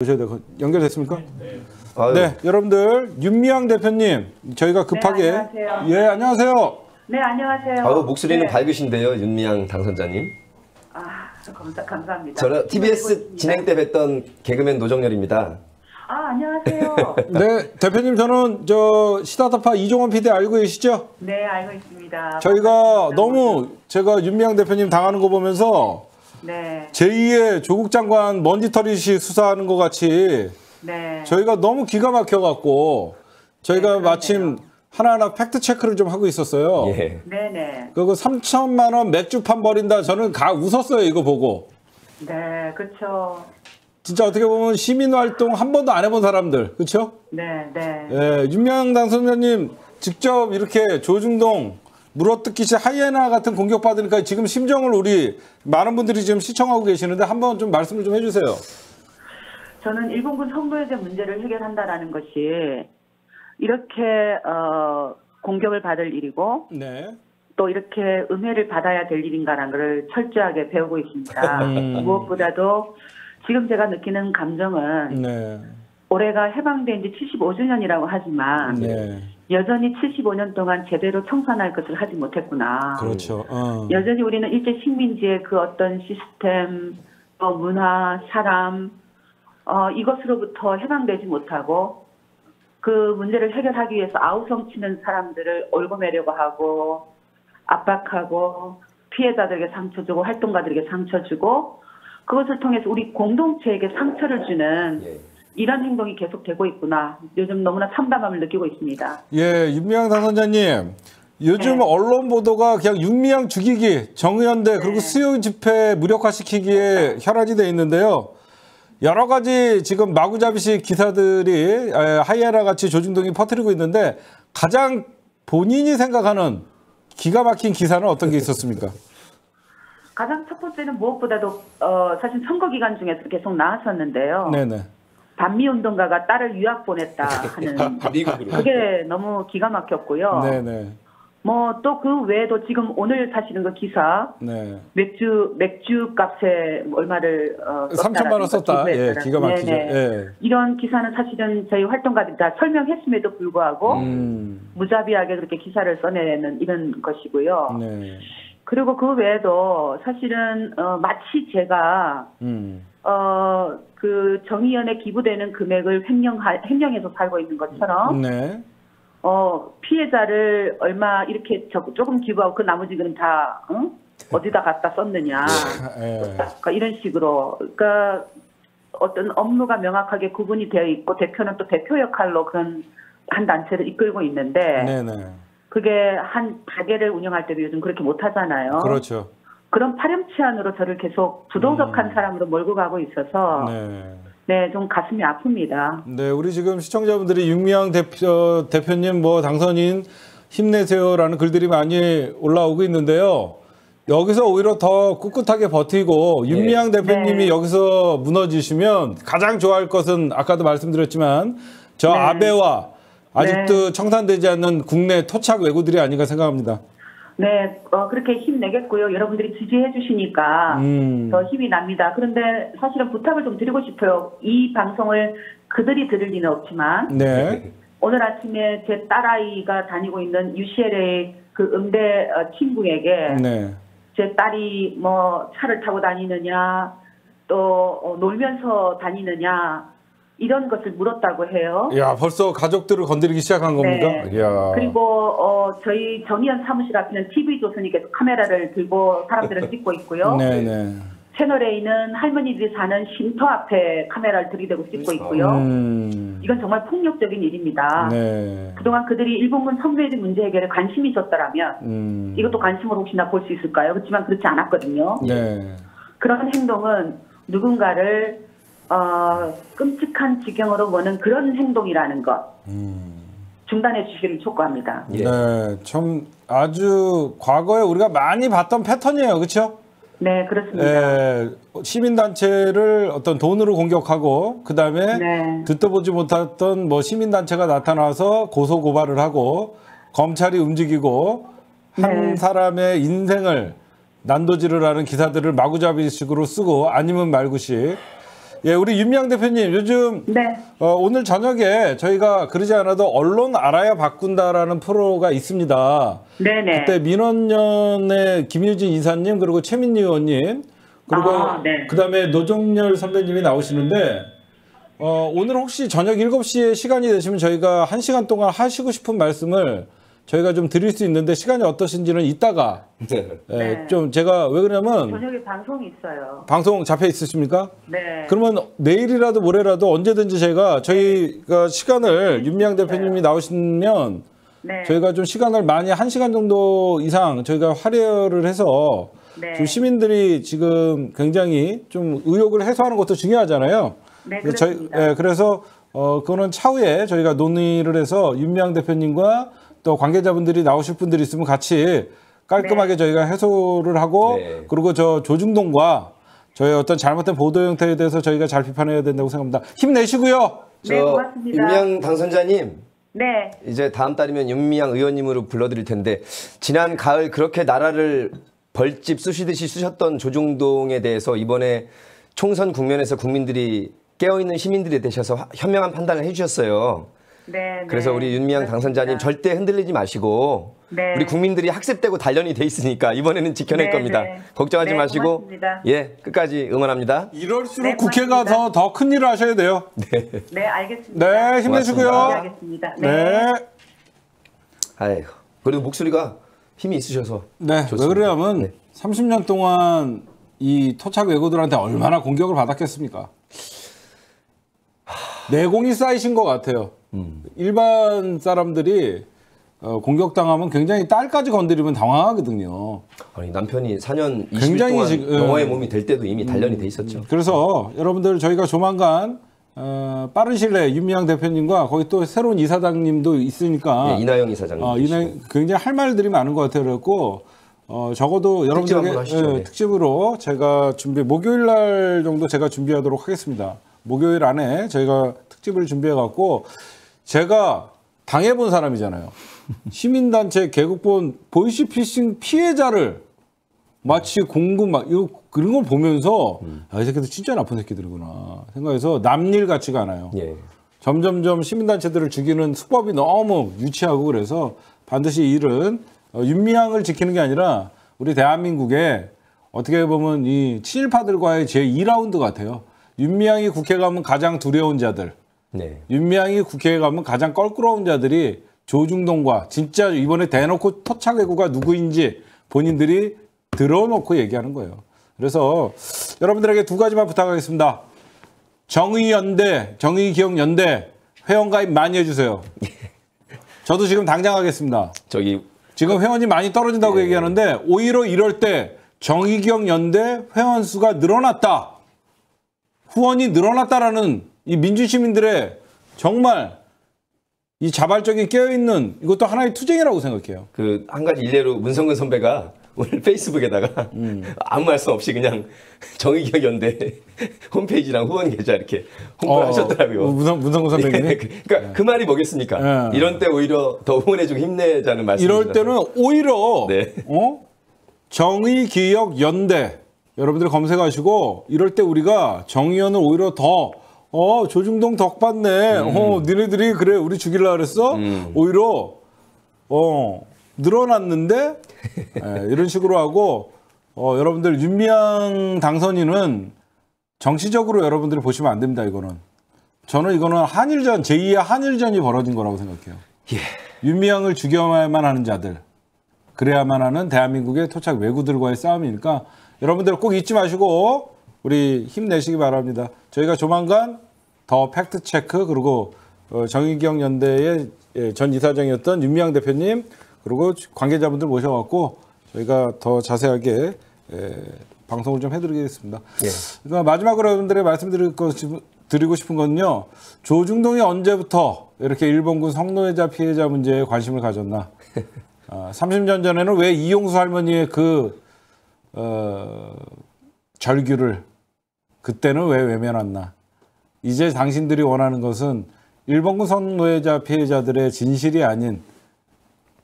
보셔야 되고 연결됐습니까? 아유, 네, 여러분들 윤미향 대표님 저희가 급하게 네, 안녕하세요. 예 안녕하세요. 네, 안녕하세요. 아유, 목소리는 네. 밝으신데요, 윤미향 당선자님. 아, 감사, 감사합니다. 저는 TBS. 진행 때 뵀던 개그맨 노정열입니다. 아, 안녕하세요. 네, 대표님 저는 저 시다타파 이종원 PD 알고 계시죠? 네, 알고 있습니다. 저희가. 너무 제가 윤미향 대표님 당하는 거 보면서 네, 제2의 조국 장관 먼지털이식 수사하는 것 같이 네. 저희가 너무 기가 막혀 갖고 저희가 네, 마침 하나하나 팩트 체크를 좀 하고 있었어요. 예. 네, 네. 그거 3천만 원 맥주판 버린다 저는 가 웃었어요 이거 보고. 네, 그렇죠. 진짜 어떻게 보면 시민 활동 한 번도 안 해본 사람들, 그렇죠? 네, 네. 예, 윤명 당선자님 직접 이렇게 조중동 물어뜯기시 하이에나 같은 공격 받으니까 지금 심정을 우리 많은 분들이 지금 시청하고 계시는데 한번 좀 말씀을 좀 해주세요. 저는 일본군 선거제 문제를 해결한다라는 것이 이렇게 어, 공격을 받을 일이고 네. 또 이렇게 은혜를 받아야 될 일인가라는 것을 철저하게 배우고 있습니다. 음. 무엇보다도 지금 제가 느끼는 감정은 네. 올해가 해방된 지 75주년이라고 하지만 네. 여전히 75년 동안 제대로 청산할 것을 하지 못했구나. 그렇죠. 어. 여전히 우리는 일제 식민지의 그 어떤 시스템, 어, 문화, 사람, 어, 이것으로부터 해방되지 못하고 그 문제를 해결하기 위해서 아우성 치는 사람들을 올고매려고 하고 압박하고 피해자들에게 상처 주고 활동가들에게 상처 주고 그것을 통해서 우리 공동체에게 상처를 주는 예. 이런 행동이 계속되고 있구나. 요즘 너무나 참담함을 느끼고 있습니다. 예, 윤미향 당선자님. 요즘 네. 언론 보도가 그냥 윤미향 죽이기, 정의연대 그리고 네. 수요 집회 무력화시키기에 혈안이 돼 있는데요. 여러 가지 지금 마구잡이식 기사들이 에, 하이에나 같이 조중동이 퍼뜨리고 있는데 가장 본인이 생각하는 기가 막힌 기사는 어떤 게 있었습니까? 가장 첫 번째는 무엇보다도 어, 사실 선거 기간 중에서 계속 나왔었는데요. 네네. 반미 운동가가 딸을 유학 보냈다 하는 미국으로. 그게 너무 기가 막혔고요. 네네. 뭐 또 그 외에도 지금 오늘 사실은 그 기사 네. 맥주 맥주 값에 얼마를 어, 3천만 원 썼다. 기사에 예. 기가 막히죠. 네네. 예. 이런 기사는 사실은 저희 활동가들이 다 설명했음에도 불구하고 음. 무자비하게 그렇게 기사를 써내는 이런 것이고요. 네. 그리고 그 외에도 사실은 어, 마치 제가 음. 어, 그 정의연에 기부되는 금액을 횡령 횡령해서 살고 있는 것처럼 네. 어, 피해자를 얼마 이렇게 저- 조금 기부하고 그 나머지는 다 응? 어디다 갖다 썼느냐 예. 그러니까 이런 식으로 그러니까 어떤 업무가 명확하게 구분이 되어 있고 대표는 또 대표 역할로 그런 한 단체를 이끌고 있는데 네네. 그게 한 가게를 운영할 때도 요즘 그렇게 못 하잖아요. 그렇죠. 그런 파렴치한으로 저를 계속 부도덕한 음. 사람으로 몰고 가고 있어서 네. 네, 좀 가슴이 아픕니다. 네, 우리 지금 시청자분들이 윤미향 대표, 대표님 뭐 당선인 힘내세요라는 글들이 많이 올라오고 있는데요. 여기서 오히려 더 꿋꿋하게 버티고 윤미향 대표님이 네. 여기서 무너지시면 가장 좋아할 것은 아까도 말씀드렸지만 저 네. 아베와 아직도 청산되지 않는 국내 토착 외구들이 아닌가 생각합니다. 네, 어, 그렇게 힘내겠고요. 여러분들이 지지해 주시니까 음. 더 힘이 납니다. 그런데 사실은 부탁을 좀 드리고 싶어요. 이 방송을 그들이 들을 리는 없지만 네. 오늘 아침에 제 딸아이가 다니고 있는 UCLA 그 음대 어, 친구에게 네. 제 딸이 뭐 차를 타고 다니느냐 또 어, 놀면서 다니느냐 이런 것을 물었다고 해요. 야, 벌써 가족들을 건드리기 시작한 겁니까? 네. 이야. 그리고 어, 저희 정의연 사무실 앞에는 TV 조선이 계속 카메라를 들고 사람들을 찍고 있고요. 네, 네. 채널 A는 할머니들이 사는 쉼터 앞에 카메라를 들이대고 찍고 있고요. 음. 이건 정말 폭력적인 일입니다. 네. 그동안 그들이 일본군 선배지 문제 해결에 관심이 있었더라면 음. 이것도 관심으로 혹시나 볼 수 있을까요? 그렇지만 그렇지 않았거든요. 네. 그런 행동은 누군가를 어, 끔찍한 지경으로 보는 그런 행동이라는 것 음. 중단해 주시기를 촉구합니다. 예. 네, 참 아주 과거에 우리가 많이 봤던 패턴이에요, 그렇죠? 네, 그렇습니다. 예, 시민단체를 어떤 돈으로 공격하고 그 다음에 네. 듣도 보지 못했던 뭐 시민단체가 나타나서 고소 고발을 하고 검찰이 움직이고 한 네. 사람의 인생을 난도질을 하는 기사들을 마구잡이식으로 쓰고 아니면 말고식 예, 우리 윤미향 대표님 요즘 네. 어, 오늘 저녁에 저희가 그러지 않아도 언론 알아야 바꾼다라는 프로가 있습니다. 네네. 그때 민원연의 김유진 이사님 그리고 최민희 의원님 그리고 아, 네. 그다음에 노정열 선배님이 나오시는데 어, 오늘 혹시 저녁 7시에 시간이 되시면 저희가 1시간 동안 하시고 싶은 말씀을 저희가 좀 드릴 수 있는데 시간이 어떠신지는 이따가 네. 예, 네. 좀 제가 왜 그러냐면 저녁에 방송이 있어요. 방송 잡혀 있으십니까? 네. 그러면 내일이라도 모레라도 언제든지 제가 저희가 시간을 윤미향 대표님이 나오시면 네. 저희가 좀 시간을 많이 한 시간 정도 이상 저희가 활용을 해서 네. 좀 시민들이 지금 굉장히 좀 의혹을 해소하는 것도 중요하잖아요. 네, 그래서 저희 그렇습니다. 예, 그래서 어 그거는 차후에 저희가 논의를 해서 윤미향 대표님과 또 관계자분들이 나오실 분들이 있으면 같이 깔끔하게 저희가 해소를 하고 네. 그리고 저 조중동과 저희 어떤 잘못된 보도 형태에 대해서 저희가 잘 비판해야 된다고 생각합니다. 힘내시고요. 네, 고맙습니다. 윤미향 당선자님 네. 이제 다음 달이면 윤미향 의원님으로 불러드릴 텐데 지난 가을 그렇게 나라를 벌집 쑤시듯이 쑤셨던 조중동에 대해서 이번에 총선 국면에서 국민들이 깨어있는 시민들이 되셔서 화- 현명한 판단을 해주셨어요. 네. 그래서 네. 우리 윤미향 당선자님 그렇습니다. 절대 흔들리지 마시고 네. 우리 국민들이 학습되고 단련이 돼 있으니까 이번에는 지켜낼 네, 겁니다. 네. 걱정하지 네, 마시고 고맙습니다. 예 끝까지 응원합니다. 이럴수록 네, 국회가 고맙습니다. 더더큰 일을 하셔야 돼요. 네, 알겠습니다. 네, 힘내시고요. 네, 알겠습니다. 네. 네. 아이고 그래도 목소리가 힘이 있으셔서 네, 왜 좋습니다. 그러냐면 네. 30년 동안 이 토착 외고들한테 얼마나 공격을 받았겠습니까? 내공이 쌓이신 것 같아요. 음. 일반 사람들이 어, 공격당하면 굉장히 딸까지 건드리면 당황하거든요. 아니 남편이 4년 20일 굉장히 동안 지금- 영어의 음. 몸이 될 때도 이미 단련이 돼 있었죠. 그래서 여러분들 저희가 조만간 어, 빠른 시일 내에 윤미향 대표님과 거기 또 새로운 이사장님도 있으니까 예, 이나영 이사장님. 어, 굉장히 할 말들이 많은 것 같아요. 그래갖고 어, 적어도 여러분들에게 하시죠. 예, 네. 특집으로 제가 준비 목요일 날 정도 제가 준비하도록 하겠습니다. 목요일 안에 저희가 특집을 준비해 갖고 제가 당해본 사람이잖아요. 시민단체 개국본 보이시피싱 피해자를 마치 공금 막 이거 그런 걸 보면서 아, 이 새끼들 진짜 나쁜 새끼들이구나 생각해서 남일 같지가 않아요. 예. 점점점 시민단체들을 죽이는 수법이 너무 유치하고 그래서 반드시 이 일은 어, 윤미향을 지키는 게 아니라 우리 대한민국에 어떻게 보면 이 친일파들과의 제 2라운드 같아요. 윤미향이 국회 가면 가장 두려운 자들, 네. 윤미향이 국회에 가면 가장 껄끄러운 자들이 조중동과 진짜 이번에 대놓고 토착외구가 누구인지 본인들이 들어놓고 얘기하는 거예요. 그래서 여러분들에게 두 가지만 부탁하겠습니다. 정의연대, 정의기억연대 회원가입 많이 해주세요. 저도 지금 당장 하겠습니다. 저기 지금 회원이 많이 떨어진다고 예. 얘기하는데 오히려 이럴 때 정의기억연대 회원 수가 늘어났다. 후원이 늘어났다라는 이 민주시민들의 정말 이 자발적인 깨어있는 이것도 하나의 투쟁이라고 생각해요. 그 한 가지 일례로 문성근 선배가 오늘 페이스북에다가 음. 아무 말씀 없이 그냥 정의기억 연대 홈페이지랑 후원 계좌 이렇게 홍보를 어, 하셨더라고요. 문성, 문성구 선배님이. 예, 그, 그러니까 그 말이 뭐겠습니까? 예. 이런 때 오히려 더 후원해주고 힘내자는 말씀이죠. 이럴 때는 오히려 네. 어? 정의기억 연대 여러분들 검색하시고 이럴 때 우리가 정의연을 오히려 더 어, 조중동 덕 받네. 음. 어, 니네들이 그래 우리 죽일라 그랬어? 오히려 어, 늘어났는데 예, 이런 식으로 하고 어, 여러분들 윤미향 당선인은 정치적으로 여러분들이 보시면 안 됩니다. 이거는 저는 이거는 한일전 제2의 한일전이 벌어진 거라고 생각해요. 윤미향을 죽여야만 하는 자들 그래야만 하는 대한민국의 토착 외구들과의 싸움이니까 여러분들 꼭 잊지 마시고 우리 힘내시기 바랍니다. 저희가 조만간 더 팩트 체크 그리고 어, 정의기억 연대의 예, 전 이사장이었던 윤미향 대표님 그리고 관계자분들 모셔갖고 저희가 더 자세하게 예, 방송을 좀 해드리겠습니다. 예. 그러니까 마지막으로 여러분들의 말씀드릴 것 드리고 싶은 건요. 조중동이 언제부터 이렇게 일본군 성노예자 피해자 문제에 관심을 가졌나? 아, 30년 전에는 왜 이용수 할머니의 그 어, 절규를 그때는 왜 외면했나? 이제 당신들이 원하는 것은 일본군 성노예자 피해자들의 진실이 아닌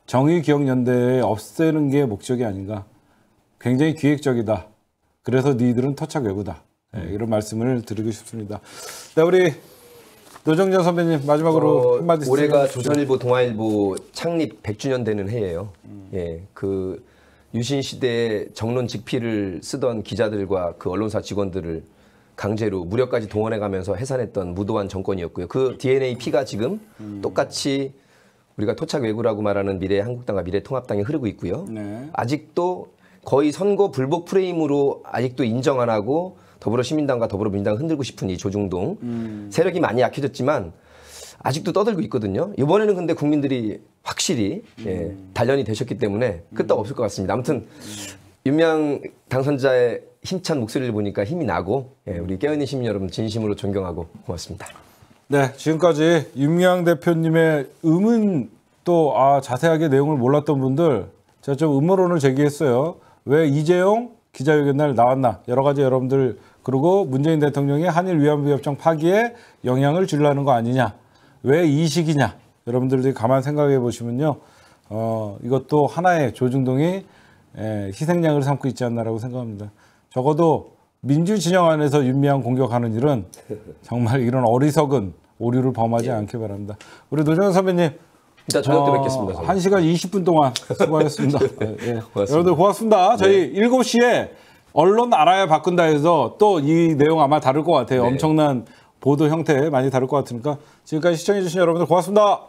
정의기억연대에 없애는 게 목적이 아닌가? 굉장히 기획적이다. 그래서 니들은 토착 외구다. 예, 이런 말씀을 드리고 싶습니다. 네, 우리 노정재 선배님 마지막으로 어, 한마디 올해가. 조선일보 동아일보 창립 100주년 되는 해예요. 음. 예, 그 유신 시대에 정론 직필을 쓰던 기자들과 그 언론사 직원들을 강제로 무력까지 동원해 가면서 해산했던 무도한 정권이었고요. 그 DNA 피가 지금 음. 똑같이 우리가 토착 외구라고 말하는 미래 한국당과 미래 통합당에 흐르고 있고요. 네. 아직도 거의 선거 불복 프레임으로 아직도 인정 안 하고 더불어시민당과 더불어민주당을 흔들고 싶은 이 조중동 음. 세력이 많이 약해졌지만 아직도 떠들고 있거든요. 이번에는 근데 국민들이 확실히 예, 음. 단련이 되셨기 때문에 끄떡 없을 것 같습니다. 아무튼 윤명 당선자의 힘찬 목소리를 보니까 힘이 나고 예, 우리 깨어있는 시민 여러분 진심으로 존경하고 고맙습니다. 네, 지금까지 윤미향 대표님의 의문 또 아, 자세하게 내용을 몰랐던 분들 제가 좀 음모론을 제기했어요. 왜 이재용 기자회견 날 나왔나? 여러 가지 여러분들 그리고 문재인 대통령이 한일 위안부 협정 파기에 영향을 주려는 거 아니냐? 왜 이 시기냐? 여러분들이 가만 생각해 보시면요. 어, 이것도 하나의 조중동이 에, 희생양을 삼고 있지 않나라고 생각합니다. 적어도 민주 진영 안에서 윤미향 공격하는 일은 정말 이런 어리석은 오류를 범하지 않길 바랍니다. 우리 노정현 선배님. 이따 저녁 때 어, 뵙겠습니다. 저는. 1시간 20분 동안 수고하셨습니다. 예, 예. 고맙습니다. 여러분들 고맙습니다. 저희 7시에 언론 알아야 바꾼다 해서 또 이 내용 아마 다를 것 같아요. 네. 엄청난 보도 형태 많이 다를 것 같으니까 지금까지 시청해주신 여러분들 고맙습니다.